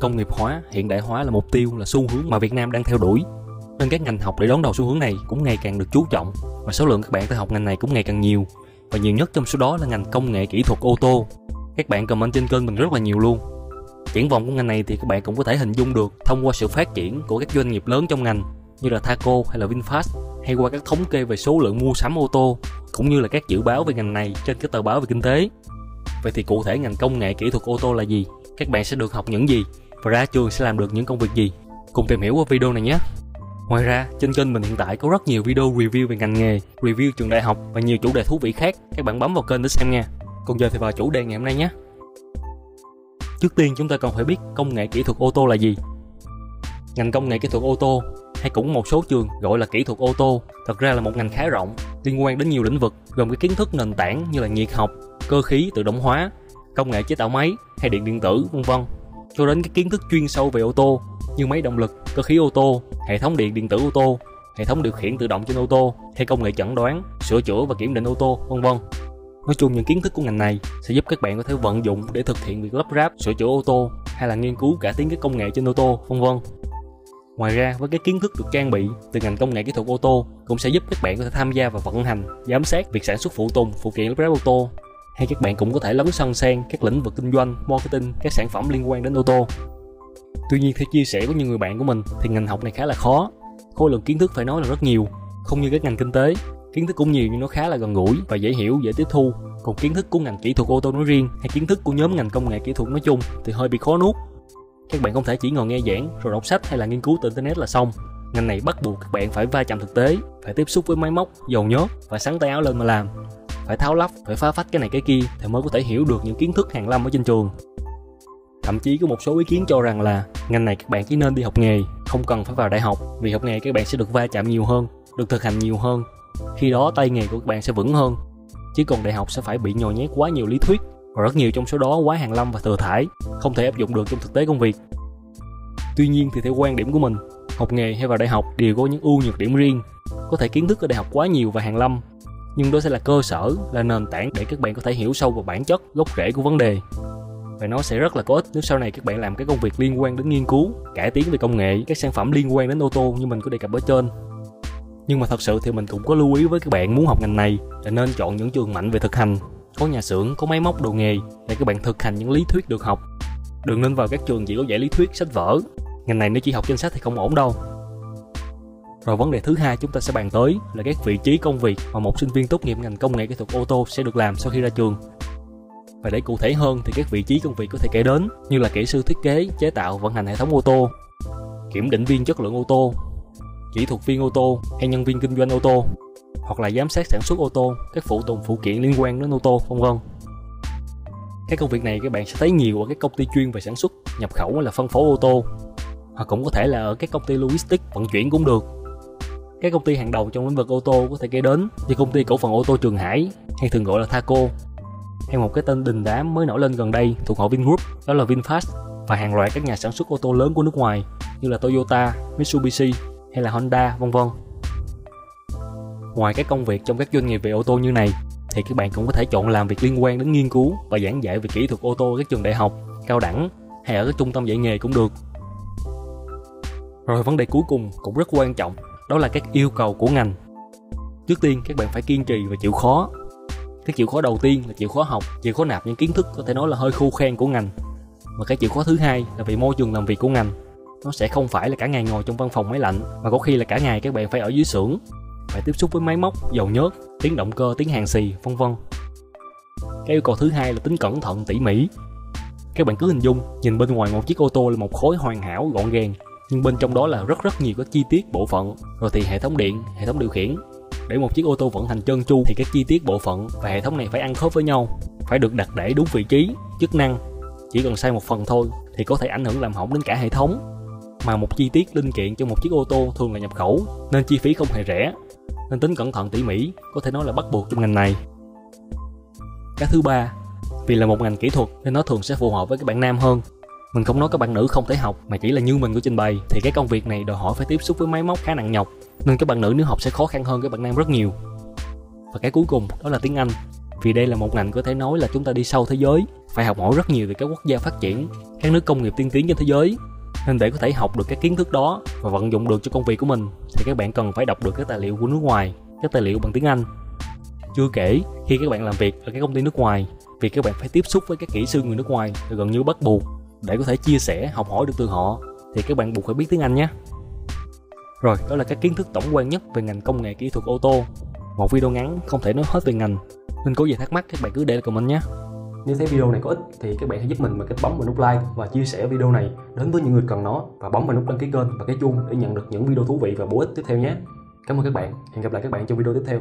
công nghiệp hóa, hiện đại hóa là mục tiêu, là xu hướng mà việt nam đang theo đuổi. Nên các ngành học để đón đầu xu hướng này cũng ngày càng được chú trọng, và số lượng các bạn theo học ngành này cũng ngày càng nhiều. Và nhiều nhất trong số đó là ngành công nghệ kỹ thuật ô tô. Các bạn comment trên kênh mình rất là nhiều luôn. Triển vọng của ngành này thì các bạn cũng có thể hình dung được thông qua sự phát triển của các doanh nghiệp lớn trong ngành, như là Thaco hay là VinFast, hay qua các thống kê về số lượng mua sắm ô tô, cũng như là các dự báo về ngành này trên các tờ báo về kinh tế. Vậy thì cụ thể ngành công nghệ kỹ thuật ô tô là gì? Các bạn sẽ được học những gì? Và ra trường sẽ làm được những công việc gì? Cùng tìm hiểu qua video này nhé. Ngoài ra, trên kênh mình hiện tại có rất nhiều video review về ngành nghề, review trường đại học và nhiều chủ đề thú vị khác. Các bạn bấm vào kênh để xem nha. Còn giờ thì vào chủ đề ngày hôm nay nhé. Trước tiên chúng ta cần phải biết công nghệ kỹ thuật ô tô là gì. Ngành công nghệ kỹ thuật ô tô hay cũng một số trường gọi là kỹ thuật ô tô thật ra là một ngành khá rộng liên quan đến nhiều lĩnh vực gồm cái kiến thức nền tảng như là nhiệt học cơ khí tự động hóa công nghệ chế tạo máy hay điện điện tử vân vân cho đến cái kiến thức chuyên sâu về ô tô như máy động lực cơ khí ô tô hệ thống điện điện tử ô tô hệ thống điều khiển tự động trên ô tô hay công nghệ chẩn đoán sửa chữa và kiểm định ô tô vân vân nói chung những kiến thức của ngành này sẽ giúp các bạn có thể vận dụng để thực hiện việc lắp ráp sửa chữa ô tô hay là nghiên cứu cải tiến các công nghệ trên ô tô vân vân Ngoài ra, với cái kiến thức được trang bị từ ngành công nghệ kỹ thuật ô tô cũng sẽ giúp các bạn có thể tham gia và vận hành, giám sát việc sản xuất phụ tùng, phụ kiện lắp ráp ô tô. Hay các bạn cũng có thể lấn sân sang các lĩnh vực kinh doanh, marketing, các sản phẩm liên quan đến ô tô. Tuy nhiên, theo chia sẻ của những người bạn của mình thì ngành học này khá là khó. Khối lượng kiến thức phải nói là rất nhiều, không như các ngành kinh tế. Kiến thức cũng nhiều nhưng nó khá là gần gũi và dễ hiểu, dễ tiếp thu. Còn kiến thức của ngành kỹ thuật ô tô nói riêng hay kiến thức của nhóm ngành công nghệ kỹ thuật nói chung thì hơi bị khó nuốt các bạn không thể chỉ ngồi nghe giảng rồi đọc sách hay là nghiên cứu từ internet là xong ngành này bắt buộc các bạn phải va chạm thực tế phải tiếp xúc với máy móc dầu nhớt và sáng tay áo lên mà làm phải tháo lắp phải phá phách cái này cái kia thì mới có thể hiểu được những kiến thức hàng lâm ở trên trường thậm chí có một số ý kiến cho rằng là ngành này các bạn chỉ nên đi học nghề không cần phải vào đại học vì học nghề các bạn sẽ được va chạm nhiều hơn được thực hành nhiều hơn khi đó tay nghề của các bạn sẽ vững hơn chứ còn đại học sẽ phải bị nhồi nhét quá nhiều lý thuyết và rất nhiều trong số đó quá hàng lâm và thừa thải, không thể áp dụng được trong thực tế công việc. Tuy nhiên thì theo quan điểm của mình, học nghề hay vào đại học đều có những ưu nhược điểm riêng. Có thể kiến thức ở đại học quá nhiều và hàng lâm, nhưng đó sẽ là cơ sở, là nền tảng để các bạn có thể hiểu sâu vào bản chất, gốc rễ của vấn đề. Và nó sẽ rất là có ích nếu sau này các bạn làm cái công việc liên quan đến nghiên cứu, cải tiến về công nghệ, các sản phẩm liên quan đến ô tô như mình có đề cập ở trên. Nhưng mà thật sự thì mình cũng có lưu ý với các bạn muốn học ngành này là nên chọn những trường mạnh về thực hành có nhà xưởng có máy móc đồ nghề để các bạn thực hành những lý thuyết được học đừng nên vào các trường chỉ có dạy lý thuyết sách vở ngành này nếu chỉ học trên sách thì không ổn đâu rồi vấn đề thứ hai chúng ta sẽ bàn tới là các vị trí công việc mà một sinh viên tốt nghiệp ngành công nghệ kỹ thuật ô tô sẽ được làm sau khi ra trường và để cụ thể hơn thì các vị trí công việc có thể kể đến như là kỹ sư thiết kế, chế tạo, vận hành hệ thống ô tô, kiểm định viên chất lượng ô tô, kỹ thuật viên ô tô hay nhân viên kinh doanh ô tô hoặc là giám sát sản xuất ô tô, các phụ tùng phụ kiện liên quan đến ô tô, vân vân. Các công việc này các bạn sẽ thấy nhiều ở các công ty chuyên về sản xuất, nhập khẩu hay là phân phối ô tô, hoặc cũng có thể là ở các công ty logistics vận chuyển cũng được. Các công ty hàng đầu trong lĩnh vực ô tô có thể kể đến như công ty cổ phần ô tô Trường Hải hay thường gọi là Thaco, hay một cái tên đình đám mới nổi lên gần đây thuộc họ Vingroup đó là VinFast và hàng loạt các nhà sản xuất ô tô lớn của nước ngoài như là Toyota, Mitsubishi hay là Honda vân vân. Ngoài các công việc trong các doanh nghiệp về ô tô như này, thì các bạn cũng có thể chọn làm việc liên quan đến nghiên cứu và giảng dạy về kỹ thuật ô tô ở các trường đại học, cao đẳng hay ở các trung tâm dạy nghề cũng được. Rồi vấn đề cuối cùng cũng rất quan trọng, đó là các yêu cầu của ngành. Trước tiên các bạn phải kiên trì và chịu khó. Cái chịu khó đầu tiên là chịu khó học, chịu khó nạp những kiến thức có thể nói là hơi khô khan của ngành. Và cái chịu khó thứ hai là vì môi trường làm việc của ngành. Nó sẽ không phải là cả ngày ngồi trong văn phòng máy lạnh, mà có khi là cả ngày các bạn phải ở dưới xưởng phải tiếp xúc với máy móc, dầu nhớt, tiếng động cơ, tiếng hàng xì, vân vân. Cái yêu cầu thứ hai là tính cẩn thận tỉ mỉ. Các bạn cứ hình dung, nhìn bên ngoài một chiếc ô tô là một khối hoàn hảo gọn gàng, nhưng bên trong đó là rất rất nhiều các chi tiết bộ phận, rồi thì hệ thống điện, hệ thống điều khiển. Để một chiếc ô tô vận hành trơn tru thì các chi tiết bộ phận và hệ thống này phải ăn khớp với nhau, phải được đặt để đúng vị trí, chức năng. Chỉ cần sai một phần thôi thì có thể ảnh hưởng làm hỏng đến cả hệ thống. Mà một chi tiết linh kiện cho một chiếc ô tô thường là nhập khẩu nên chi phí không hề rẻ. Nên tính cẩn thận tỉ mỉ có thể nói là bắt buộc trong ngành này. Cái thứ ba vì là một ngành kỹ thuật nên nó thường sẽ phù hợp với các bạn nam hơn mình không nói các bạn nữ không thể học, mà chỉ là như mình có trình bày thì cái công việc này đòi hỏi phải tiếp xúc với máy móc khá nặng nhọc, nên các bạn nữ nếu học sẽ khó khăn hơn các bạn nam rất nhiều. Và cái cuối cùng, đó là tiếng anh. Vì đây là một ngành có thể nói là chúng ta đi sâu thế giới, phải học hỏi rất nhiều về các quốc gia phát triển, các nước công nghiệp tiên tiến trên thế giới, nên để có thể học được các kiến thức đó và vận dụng được cho công việc của mình, thì các bạn cần phải đọc được các tài liệu của nước ngoài, các tài liệu bằng tiếng anh. Chưa kể, khi các bạn làm việc ở các công ty nước ngoài vì các bạn phải tiếp xúc với các kỹ sư người nước ngoài, gần như bắt buộc để có thể chia sẻ, học hỏi được từ họ, thì các bạn buộc phải biết tiếng anh nhé rồi, đó là các kiến thức tổng quan nhất về ngành công nghệ kỹ thuật ô tô một video ngắn, không thể nói hết về ngành nên có gì thắc mắc, các bạn cứ để lại comment nhé nếu thấy video này có ích, thì các bạn hãy giúp mình bằng cách bấm vào nút like và chia sẻ video này đến với những người cần nó và bấm vào nút đăng ký kênh và cái chuông để nhận được những video thú vị và bổ ích tiếp theo nhé. Cảm ơn các bạn. Hẹn gặp lại các bạn trong video tiếp theo.